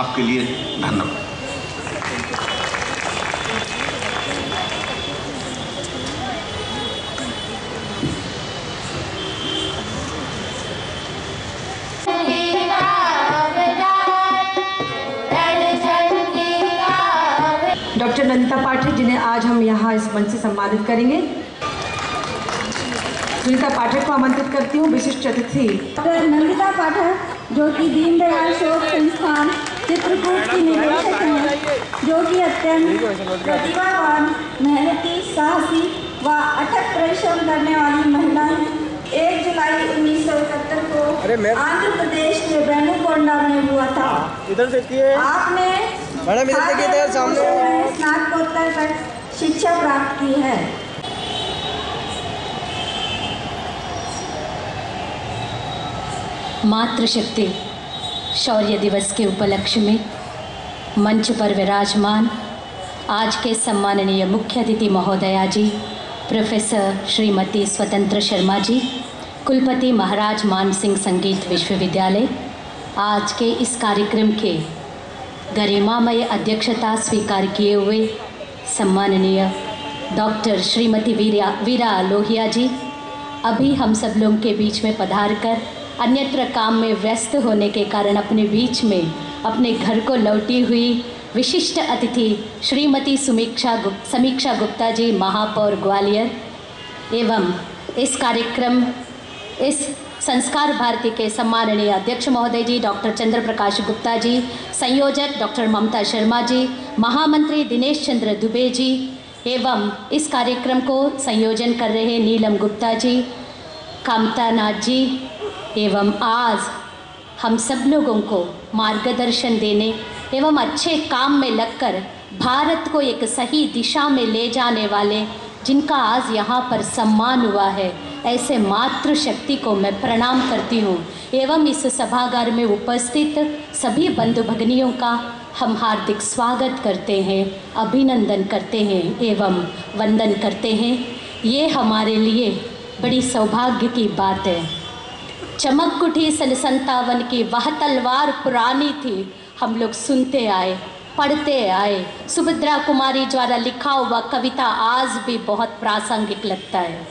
आपके लिए धन्यवाद। डॉक्टर नंदिता पाठक जिन्हें आज हम यहाँ इस मंच से सम्मानित करेंगे। सुनीता पाठक को आमंत्रित करती हूँ विशिष्ट अतिथि। डॉक्टर नंदिता पाठक जो कि दीनदयाल शोध संस्थान चित्रकूट की निदेशक हैं जो कि अत्यंत प्रतिभावान मेहनती साहसी व अथक परिश्रम करने वाली महिला हैं। एक जुलाई उन्नीस सौ इकहत्तर को आंध्र प्रदेश के बेनुकोंडा में हुआ था। इधर देखिए आपने मैडम, इधर देखिए, सामने। स्नातकोत्तर तक शिक्षा प्राप्त की है। मातृशक्ति। शौर्य दिवस के उपलक्ष्य में मंच पर विराजमान आज के सम्माननीय मुख्य अतिथि महोदया जी, प्रोफेसर श्रीमती स्वतंत्र शर्मा जी, कुलपति महाराज मान सिंह संगीत विश्वविद्यालय, आज के इस कार्यक्रम के गरिमामय अध्यक्षता स्वीकार किए हुए सम्माननीय डॉक्टर श्रीमती वीरा वीरा लोहिया जी, अभी हम सब लोगों के बीच में पधार कर अन्यत्र काम में व्यस्त होने के कारण अपने बीच में अपने घर को लौटी हुई विशिष्ट अतिथि श्रीमती सुमीक्षा गुप, समीक्षा गुप्ता जी, महापौर ग्वालियर एवं इस कार्यक्रम, इस संस्कार भारती के सम्माननीय अध्यक्ष महोदय जी, डॉक्टर चंद्र प्रकाश गुप्ता जी, संयोजक डॉक्टर ममता शर्मा जी, महामंत्री दिनेश चंद्र दुबे जी एवं इस कार्यक्रम को संयोजन कर रहे नीलम गुप्ता जी कामता नाथ जी एवं आज हम सब लोगों को मार्गदर्शन देने एवं अच्छे काम में लगकर भारत को एक सही दिशा में ले जाने वाले जिनका आज यहाँ पर सम्मान हुआ है, ऐसे मातृशक्ति को मैं प्रणाम करती हूँ। एवं इस सभागार में उपस्थित सभी बंधु भगनियों का हम हार्दिक स्वागत करते हैं, अभिनंदन करते हैं एवं वंदन करते हैं। ये हमारे लिए बड़ी सौभाग्य की बात है। चमक उठी सन संतावन की वह तलवार पुरानी थी। हम लोग सुनते आए, पढ़ते आए। सुभद्रा कुमारी द्वारा लिखा हुआ कविता आज भी बहुत प्रासंगिक लगता है।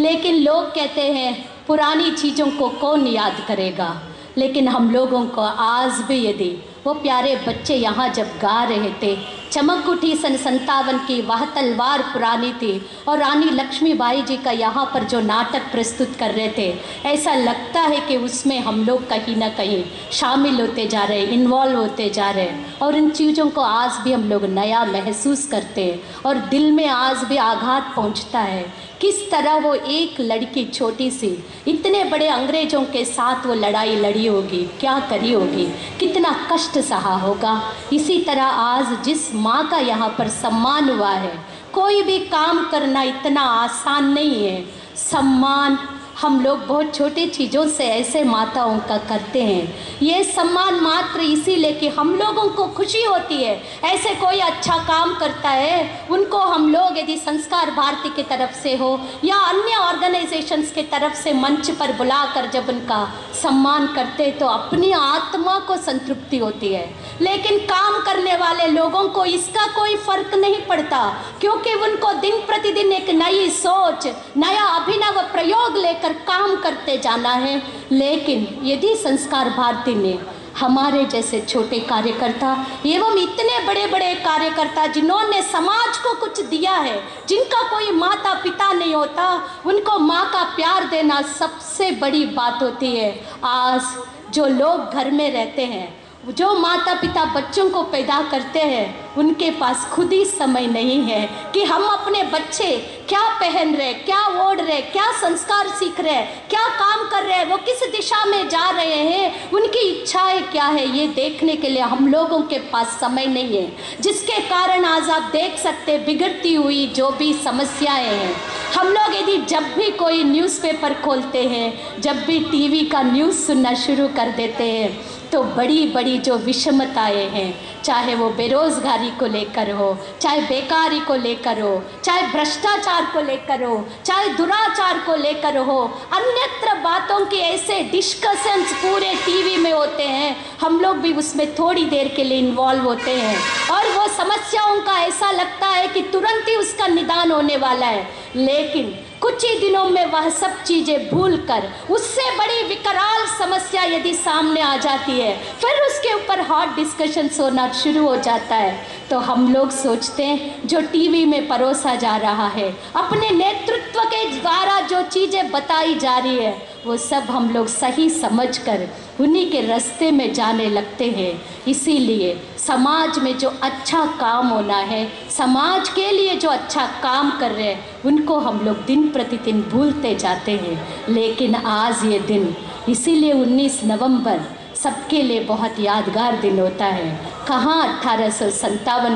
लेकिन लोग कहते हैं, पुरानी चीज़ों को कौन याद करेगा? लेकिन हम लोगों को आज भी यदि वो प्यारे बच्चे यहाँ जब गा रहे थे चमक उठी सन संतावन की वह तलवार पुरानी थी और रानी लक्ष्मीबाई जी का यहाँ पर जो नाटक प्रस्तुत कर रहे थे, ऐसा लगता है कि उसमें हम लोग कहीं ना कहीं शामिल होते जा रहे हैं इन्वॉल्व होते जा रहे हैं और इन चीज़ों को आज भी हम लोग नया महसूस करते हैं और दिल में आज भी आघात पहुँचता है। किस तरह वो एक लड़की छोटी सी, इतने बड़े अंग्रेज़ों के साथ वो लड़ाई लड़ी होगी, क्या करी होगी, कितना कष्ट सहा होगा। इसी तरह आज जिस माँ का यहाँ पर सम्मान हुआ है। कोई भी काम करना इतना आसान नहीं है। सम्मान हम लोग बहुत छोटी चीज़ों से ऐसे माताओं का करते हैं। ये सम्मान मात्र इसीलिए कि हम लोगों को खुशी होती है। ऐसे कोई अच्छा काम करता है, उनको हम लोग यदि संस्कार भारती की तरफ़ से हो या अन्य ऑर्गेनाइजेशंस के तरफ़ से मंच पर बुलाकर जब उनका सम्मान करते तो अपनी आत्मा को संतृप्ति होती है। लेकिन काम करने वाले लोगों को इसका कोई फ़र्क नहीं पड़ता, क्योंकि उनको दिन प्रतिदिन एक नई सोच, नया अभिनव प्रयोग लेकर काम करते जाना है। लेकिन यदि संस्कार भारती ने हमारे जैसे छोटे कार्यकर्ता एवं इतने बड़े बड़े कार्यकर्ता जिन्होंने समाज को कुछ दिया है, जिनका कोई माता पिता नहीं होता, उनको माँ का प्यार देना सबसे बड़ी बात होती है। आज जो लोग घर में रहते हैं जो माता पिता बच्चों को पैदा करते हैं, उनके पास खुद ही समय नहीं है कि हम अपने बच्चे क्या पहन रहे, क्या ओढ़ रहे, क्या संस्कार सीख रहे, क्या काम कर रहे हैं वो किस दिशा में जा रहे हैं, उनकी इच्छाएँ क्या है, ये देखने के लिए हम लोगों के पास समय नहीं है। जिसके कारण आज आप देख सकते बिगड़ती हुई जो भी समस्याएँ हैं। हम लोग यदि जब भी कोई न्यूज़पेपर खोलते हैं, जब भी टीवी का न्यूज़ सुनना शुरू कर देते हैं तो बड़ी बड़ी जो विषमताएँ हैं, चाहे वो बेरोजगारी को लेकर हो, चाहे बेकारी को लेकर हो, चाहे भ्रष्टाचार को लेकर हो, चाहे दुराचार को लेकर हो, अन्यत्र बातों के ऐसे डिस्कशंस पूरे टीवी में होते हैं, हम लोग भी उसमें थोड़ी देर के लिए इन्वॉल्व होते हैं। और वो समस्याओं का ऐसा लगता है कि तुरंत ही उसका निदान होने वाला है। लेकिन कुछ ही दिनों में वह सब चीज़ें भूलकर, उससे बड़ी विकराल समस्या यदि सामने आ जाती है, फिर उसके ऊपर हॉट डिस्कशन होना शुरू हो जाता है। तो हम लोग सोचते हैं, जो टीवी में परोसा जा रहा है, अपने नेतृत्व के द्वारा जो चीज़ें बताई जा रही है वो सब हम लोग सही समझकर उन्हीं के रास्ते में जाने लगते हैं। इसीलिए समाज में जो अच्छा काम होना है, समाज के लिए जो अच्छा काम कर रहे हैं, उनको हम लोग दिन प्रतिदिन भूलते जाते हैं। लेकिन आज ये दिन, इसीलिए 19 नवंबर सबके लिए बहुत यादगार दिन होता है। कहाँ अट्ठारह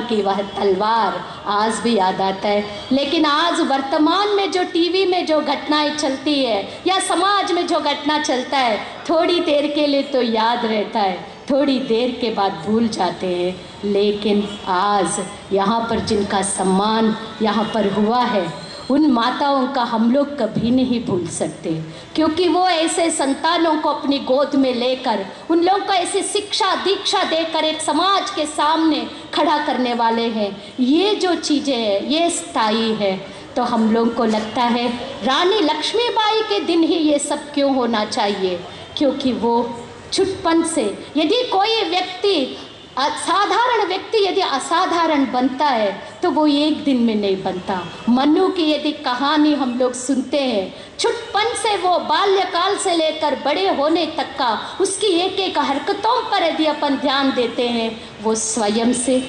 की वह तलवार आज भी याद आता है। लेकिन आज वर्तमान में जो टीवी में जो घटनाएँ चलती है, या समाज में जो घटना चलता है, थोड़ी देर के लिए तो याद रहता है। थोड़ी देर के बाद भूल जाते हैं। लेकिन आज यहाँ पर जिनका सम्मान यहाँ पर हुआ है उन माताओं का हम लोग कभी नहीं भूल सकते, क्योंकि वो ऐसे संतानों को अपनी गोद में लेकर, उन लोगों को ऐसी शिक्षा दीक्षा देकर एक समाज के सामने खड़ा करने वाले हैं। ये जो चीज़ें हैं, ये स्थायी है। तो हम लोग को लगता है, रानी लक्ष्मीबाई के दिन ही ये सब क्यों होना चाहिए? क्योंकि वो छुटपन से, यदि कोई व्यक्ति साधारण व्यक्ति यदि असाधारण बनता है तो वो एक दिन में नहीं बनता। मनु की यदि कहानी हम लोग सुनते हैं, छुटपन से वो बाल्यकाल से लेकर बड़े होने तक का उसकी एक एक हरकतों पर यदि अपन ध्यान देते हैं, वो स्वयं से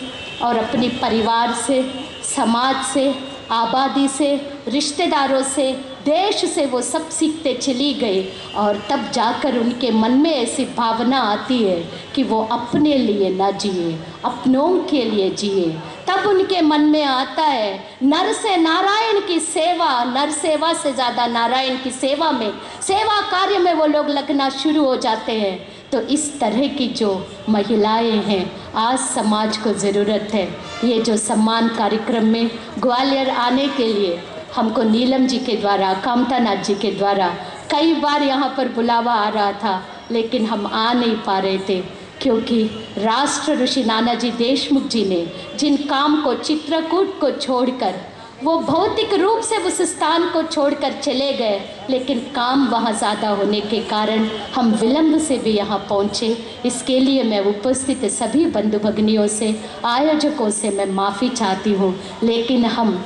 और अपने परिवार से, समाज से, आबादी से, रिश्तेदारों से देश से वो सब सीखते चली गई और तब जाकर उनके मन में ऐसी भावना आती है कि वो अपने लिए ना जिए, अपनों के लिए जिए। तब उनके मन में आता है, नर से नारायण की सेवा, नर सेवा से ज़्यादा नारायण की सेवा में, सेवा कार्य में वो लोग लगना शुरू हो जाते हैं। तो इस तरह की जो महिलाएँ हैं, आज समाज को ज़रूरत है। ये जो सम्मान कार्यक्रम में ग्वालियर आने के लिए हमको नीलम जी के द्वारा कामता नाथ जी के द्वारा कई बार यहाँ पर बुलावा आ रहा था, लेकिन हम आ नहीं पा रहे थे, क्योंकि राष्ट्र ऋषि नानाजी देशमुख जी ने जिन काम को, चित्रकूट को छोड़कर, वो भौतिक रूप से उस स्थान को छोड़कर चले गए, लेकिन काम वहाँ ज़्यादा होने के कारण हम विलंब से भी यहाँ पहुँचे। इसके लिए मैं उपस्थित सभी बंधु भगनियों से, आयोजकों से मैं माफ़ी चाहती हूँ, लेकिन हम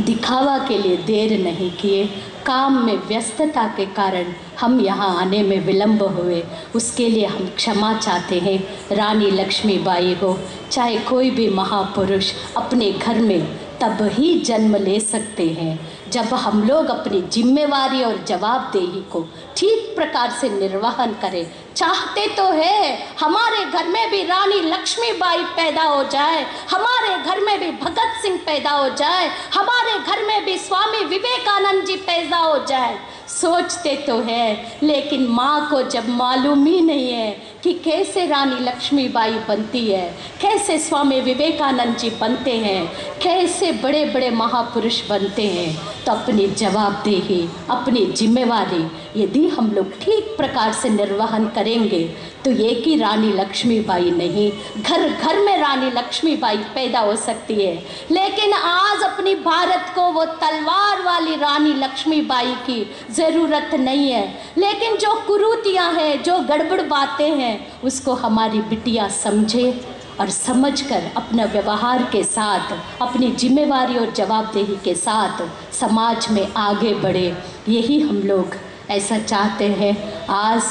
दिखावा के लिए देर नहीं किए। काम में व्यस्तता के कारण हम यहाँ आने में विलंब हुए। उसके लिए हम क्षमा चाहते हैं। रानी लक्ष्मीबाई हो, चाहे कोई भी महापुरुष अपने घर में तब ही जन्म ले सकते हैं। जब हम लोग अपनी जिम्मेवारी और जवाबदेही को ठीक प्रकार से निर्वहन करें, चाहते तो है, हमारे घर में भी रानी लक्ष्मीबाई पैदा हो जाए, हमारे घर में भी भगत सिंह पैदा हो जाए, हमारे घर में भी स्वामी विवेकानंद जी पैदा हो जाए। सोचते तो है, लेकिन माँ को जब मालूम ही नहीं है कि कैसे रानी लक्ष्मीबाई बनती है? कैसे स्वामी विवेकानंद जी बनते हैं? कैसे बड़े बड़े महापुरुष बनते हैं? तो अपनी जवाबदेही, अपनी जिम्मेवारी, यदि हम लोग ठीक प्रकार से निर्वहन करेंगे तो ये कि रानी लक्ष्मीबाई नहीं। घर घर में रानी लक्ष्मीबाई पैदा हो सकती है। लेकिन आज अपनी भारत को वो तलवार वाली रानी लक्ष्मीबाई की ज़रूरत नहीं है। लेकिन जो कुरूतियाँ हैं, जो गड़बड़ बातें हैं, उसको हमारी बिटिया समझे और समझकर अपना व्यवहार के साथ, अपनी जिम्मेवारी और जवाबदेही के साथ समाज में आगे बढ़े। यही हम लोग ऐसा चाहते हैं। आज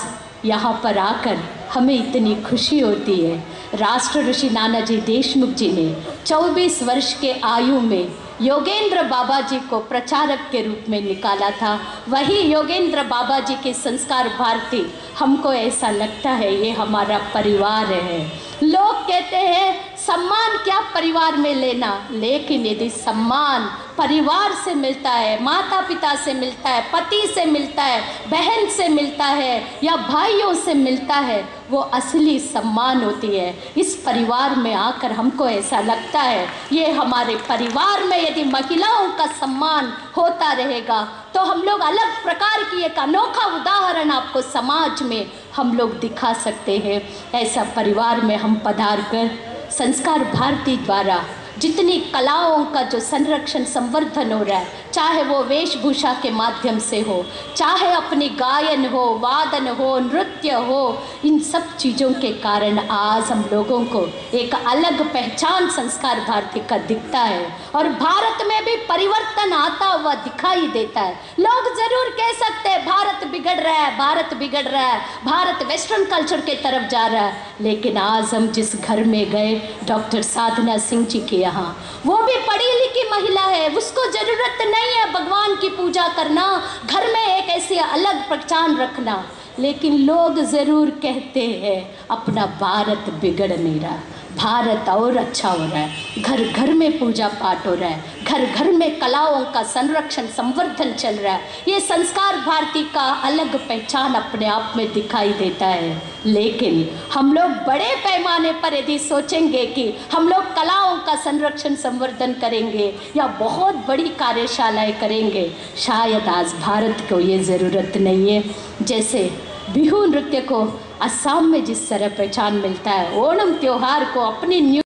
यहाँ पर आकर हमें इतनी खुशी होती है। राष्ट्र ऋषि नानाजी देशमुख जी ने 24 वर्ष के आयु में योगेंद्र बाबा जी को प्रचारक के रूप में निकाला था। वही योगेंद्र बाबा जी के संस्कार भारती, हमको ऐसा लगता है ये हमारा परिवार है। लोग कहते हैं, सम्मान क्या परिवार में लेना? लेकिन यदि सम्मान परिवार से मिलता है माता पिता से मिलता है, पति से मिलता है, बहन से मिलता है, या भाइयों से मिलता है वो असली सम्मान होती है। इस परिवार में आकर हमको ऐसा लगता है, ये हमारे परिवार में यदि महिलाओं का सम्मान होता रहेगा तो हम लोग अलग प्रकार की एक अनोखा उदाहरण आपको समाज में हम लोग दिखा सकते हैं। ऐसा परिवार में हम पधार कर संस्कार भारती द्वारा जितनी कलाओं का जो संरक्षण, संवर्धन हो रहा है, चाहे वो वेशभूषा के माध्यम से हो, चाहे अपनी गायन हो, वादन हो, नृत्य हो, इन सब चीज़ों के कारण आज हम लोगों को एक अलग पहचान संस्कार भारती का दिखता है। और भारत में भी परिवर्तन आता हुआ दिखाई देता है। लोग ज़रूर कह सकते हैं, भारत बिगड़ रहा है, भारत बिगड़ रहा है, भारत वेस्टर्न कल्चर के तरफ़ जा रहा है। लेकिन आज हम जिस घर में गए, डॉक्टर साधना सिंह जी के यहाँ वो भी पढ़ी लिखी महिला है, उसको ज़रूरत नहीं है भगवान की पूजा करना, घर में एक ऐसी अलग पहचान रखना। लेकिन लोग ज़रूर कहते हैं, अपना भारत बिगड़ नहीं रहा। भारत और अच्छा हो रहा है। घर घर में पूजा पाठ हो रहा है। घर घर में कलाओं का संरक्षण, संवर्धन चल रहा है। ये संस्कार भारती का अलग पहचान अपने आप में दिखाई देता है। लेकिन हम लोग बड़े पैमाने पर यदि सोचेंगे कि हम लोग कलाओं का संरक्षण, संवर्धन करेंगे या बहुत बड़ी कार्यशालाएँ करेंगे, शायद आज भारत को ये ज़रूरत नहीं है। जैसे बिहू नृत्य को असम में जिस तरह पहचान मिलता है ओणम त्योहार को अपने न्यू